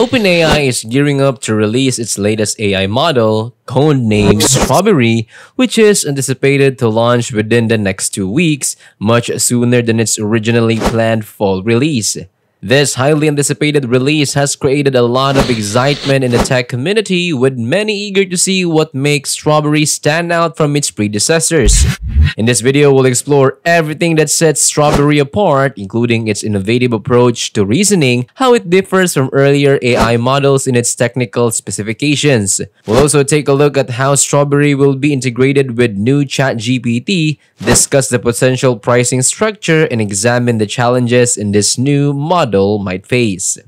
OpenAI is gearing up to release its latest AI model, codenamed Strawberry, which is anticipated to launch within the next two weeks, much sooner than its originally planned fall release. This highly anticipated release has created a lot of excitement in the tech community with many eager to see what makes Strawberry stand out from its predecessors. In this video, we'll explore everything that sets Strawberry apart, including its innovative approach to reasoning, how it differs from earlier AI models in its technical specifications. We'll also take a look at how Strawberry will be integrated with new ChatGPT, discuss the potential pricing structure, and examine the challenges in this new model model might face.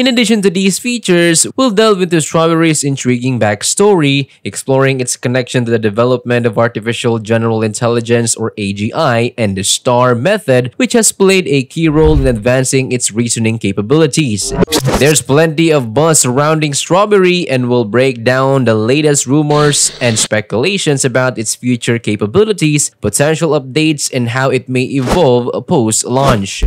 In addition to these features, we'll delve into Strawberry's intriguing backstory, exploring its connection to the development of Artificial General Intelligence or AGI and the STAR method, which has played a key role in advancing its reasoning capabilities. There's plenty of buzz surrounding Strawberry and we'll break down the latest rumors and speculations about its future capabilities, potential updates, and how it may evolve post-launch.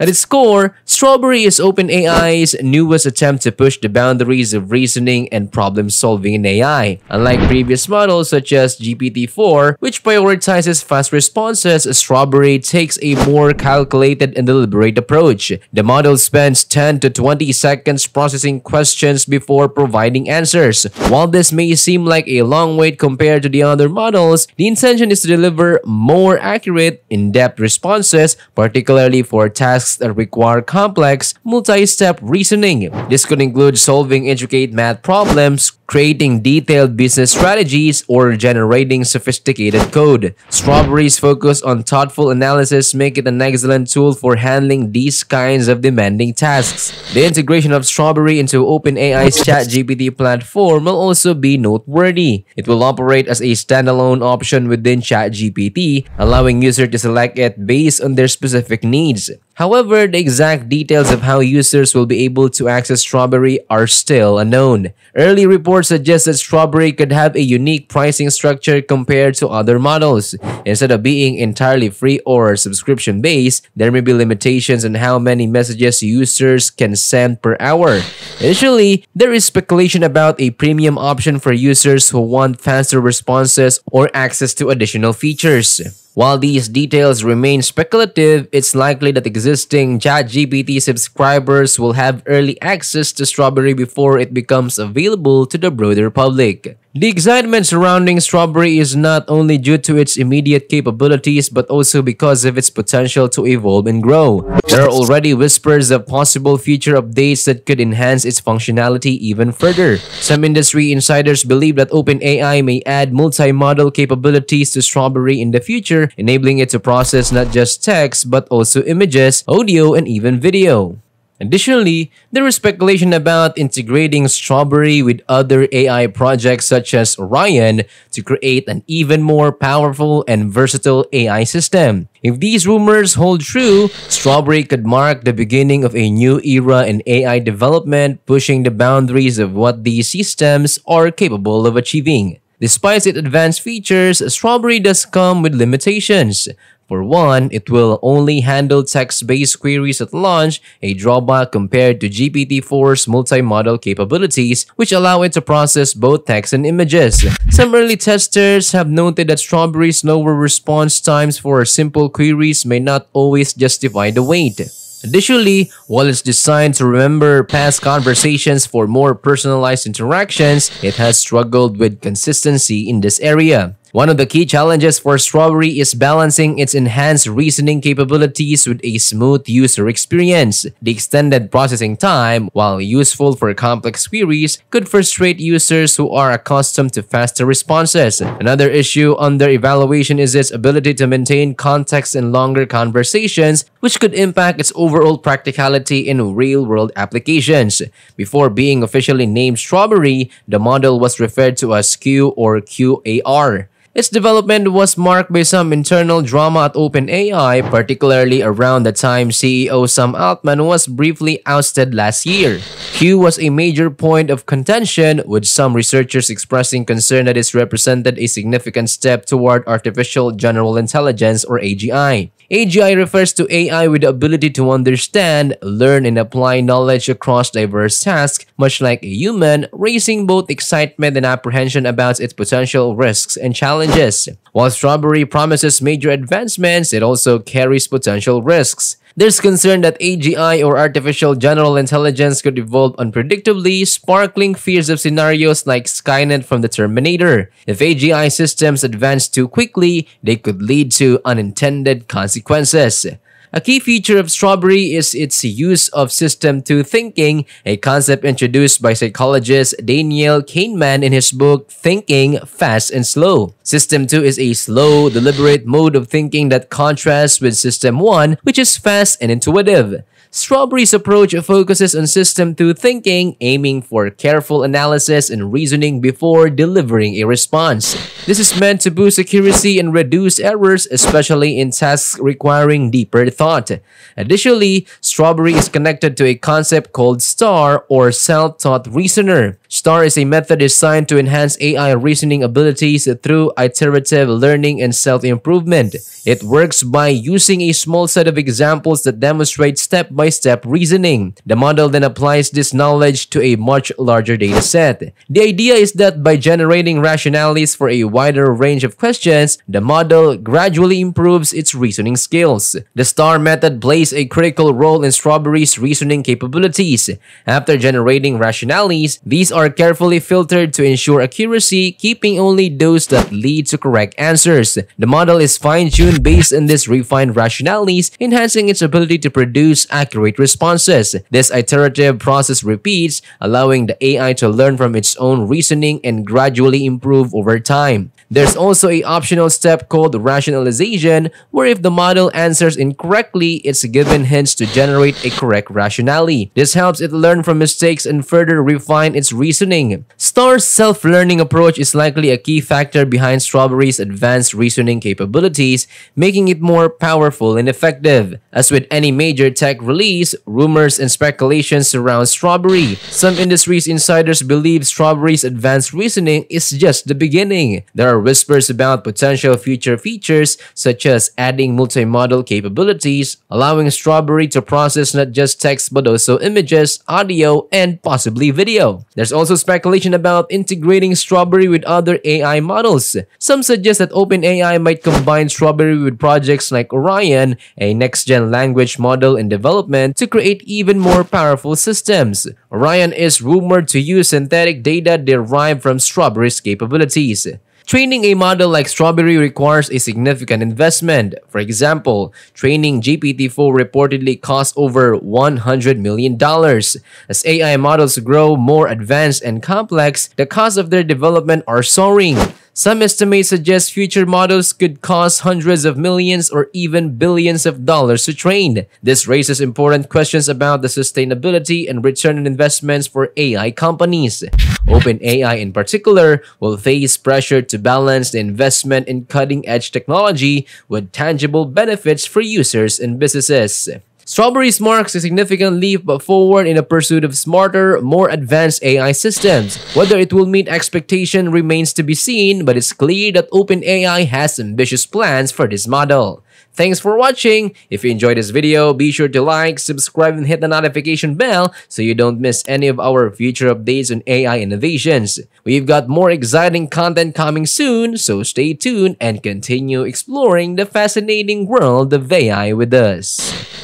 At its core, Strawberry is OpenAI's newest attempt to push the boundaries of reasoning and problem solving in AI. Unlike previous models such as GPT-4, which prioritizes fast responses, Strawberry takes a more calculated and deliberate approach. The model spends 10 to 20 seconds processing questions before providing answers. While this may seem like a long wait compared to the other models, the intention is to deliver more accurate, in-depth responses, particularly for tasks tasks that require complex, multi-step reasoning. This could include solving intricate math problems, creating detailed business strategies, or generating sophisticated code. Strawberry's focus on thoughtful analysis make it an excellent tool for handling these kinds of demanding tasks. The integration of Strawberry into OpenAI's ChatGPT platform will also be noteworthy. It will operate as a standalone option within ChatGPT, allowing users to select it based on their specific needs. However, the exact details of how users will be able to access Strawberry are still unknown. Early reports suggest that Strawberry could have a unique pricing structure compared to other models. Instead of being entirely free or subscription-based, there may be limitations on how many messages users can send per hour. Initially, there is speculation about a premium option for users who want faster responses or access to additional features. While these details remain speculative, it's likely that existing ChatGPT subscribers will have early access to Strawberry before it becomes available to the broader public. The excitement surrounding Strawberry is not only due to its immediate capabilities but also because of its potential to evolve and grow. There are already whispers of possible future updates that could enhance its functionality even further. Some industry insiders believe that OpenAI may add multimodal capabilities to Strawberry in the future, enabling it to process not just text but also images, audio, and even video. Additionally, there is speculation about integrating Strawberry with other AI projects such as Orion to create an even more powerful and versatile AI system. If these rumors hold true, Strawberry could mark the beginning of a new era in AI development, pushing the boundaries of what these systems are capable of achieving. Despite its advanced features, Strawberry does come with limitations. For one, it will only handle text-based queries at launch, a drawback compared to GPT-4's multimodal capabilities, which allow it to process both text and images. Some early testers have noted that Strawberry's lower response times for simple queries may not always justify the wait. Additionally, while it's designed to remember past conversations for more personalized interactions, it has struggled with consistency in this area. One of the key challenges for Strawberry is balancing its enhanced reasoning capabilities with a smooth user experience. The extended processing time, while useful for complex queries, could frustrate users who are accustomed to faster responses. Another issue under evaluation is its ability to maintain context in longer conversations, which could impact its overall practicality in real-world applications. Before being officially named Strawberry, the model was referred to as Q or Q-Star. Its development was marked by some internal drama at OpenAI, particularly around the time CEO Sam Altman was briefly ousted last year. Q was a major point of contention, with some researchers expressing concern that it represented a significant step toward artificial general intelligence or AGI. AGI refers to AI with the ability to understand, learn, and apply knowledge across diverse tasks, much like a human, raising both excitement and apprehension about its potential risks and challenges. While Strawberry promises major advancements, it also carries potential risks. There's concern that AGI or artificial general intelligence could evolve unpredictably, sparkling fears of scenarios like Skynet from the Terminator. If AGI systems advance too quickly, they could lead to unintended consequences. A key feature of Strawberry is its use of System 2 thinking, a concept introduced by psychologist Daniel Kahneman in his book Thinking Fast and Slow. System 2 is a slow, deliberate mode of thinking that contrasts with System 1, which is fast and intuitive. Strawberry's approach focuses on System 2 thinking, aiming for careful analysis and reasoning before delivering a response. This is meant to boost accuracy and reduce errors, especially in tasks requiring deeper thought. Additionally, Strawberry is connected to a concept called STAR or Self-Taught Reasoner. STAR is a method designed to enhance AI reasoning abilities through iterative learning and self-improvement. It works by using a small set of examples that demonstrate step-by-step reasoning. The model then applies this knowledge to a much larger data set. The idea is that by generating rationalities for a wider range of questions, the model gradually improves its reasoning skills. The STAR method plays a critical role in Strawberry's reasoning capabilities. After generating rationales, these are carefully filtered to ensure accuracy, keeping only those that lead to correct answers. The model is fine-tuned based on these refined rationales, enhancing its ability to produce accurate responses. This iterative process repeats, allowing the AI to learn from its own reasoning and gradually improve over time. There's also a optional step called rationalization, where if the model answers incorrectly, it's given hints to generate a correct rationale. This helps it learn from mistakes and further refine its reasoning. STAR's self-learning approach is likely a key factor behind Strawberry's advanced reasoning capabilities, making it more powerful and effective. As with any major tech release, rumors and speculations surround Strawberry. Some industry's insiders believe Strawberry's advanced reasoning is just the beginning. There are whispers about potential future features such as adding multimodal capabilities, allowing Strawberry to process not just text but also images, audio, and possibly video. There's also speculation about integrating Strawberry with other AI models. Some suggest that OpenAI might combine Strawberry with projects like Orion, a next-gen language model in development to create even more powerful systems. Orion is rumored to use synthetic data derived from Strawberry's capabilities. Training a model like Strawberry requires a significant investment. For example, training GPT-4 reportedly costs over $100 million. As AI models grow more advanced and complex, the costs of their development are soaring. Some estimates suggest future models could cost hundreds of millions or even billions of dollars to train. This raises important questions about the sustainability and return on investments for AI companies. OpenAI in particular will face pressure to balance the investment in cutting-edge technology with tangible benefits for users and businesses. Strawberries marks a significant leap forward in the pursuit of smarter, more advanced AI systems. Whether it will meet expectation remains to be seen, but it's clear that OpenAI has ambitious plans for this model. Thanks for watching. If you enjoyed this video, be sure to like, subscribe, and hit the notification bell so you don't miss any of our future updates on AI innovations. We've got more exciting content coming soon, so stay tuned and continue exploring the fascinating world of AI with us.